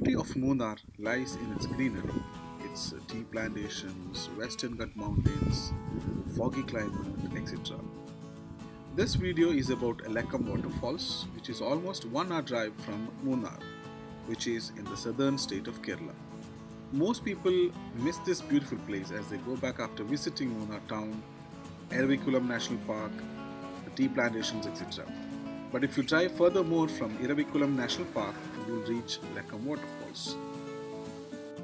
Munnar lies in its greenery, its tea plantations, Western Ghats Mountains, foggy climate, etc. This video is about Elekam Waterfalls, which is almost one hour drive from Munnar, which is in the southern state of Kerala. Most people miss this beautiful place as they go back after visiting Munnar town, Eravikulam National Park, tea plantations, etc. But if you drive furthermore from Eravikulam National Park, you will reach Lakkam Waterfalls.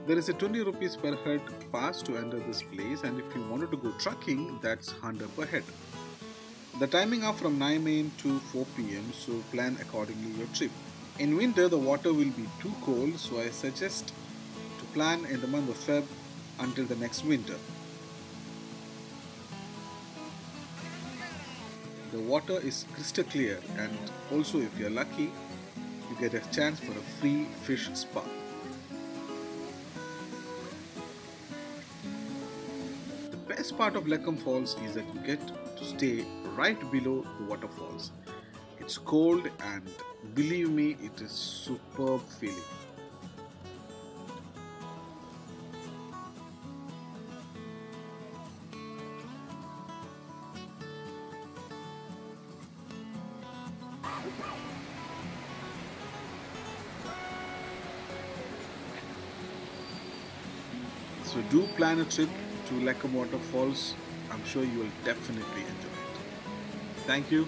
There is a 20 rupees per head pass to enter this place, and if you wanted to go trekking, that's 100 per head. The timing are from 9 am to 4 pm, so plan accordingly your trip. In winter, the water will be too cold, so I suggest to plan in the month of Feb until the next winter. The water is crystal clear, and also, if you're lucky, you get a chance for a free fish spa. The best part of Lakkam Falls is that you get to stay right below the waterfalls. It's cold, and believe me, it is superb feeling. So do plan a trip to Lakkam Waterfalls. I'm sure you will definitely enjoy it. Thank you.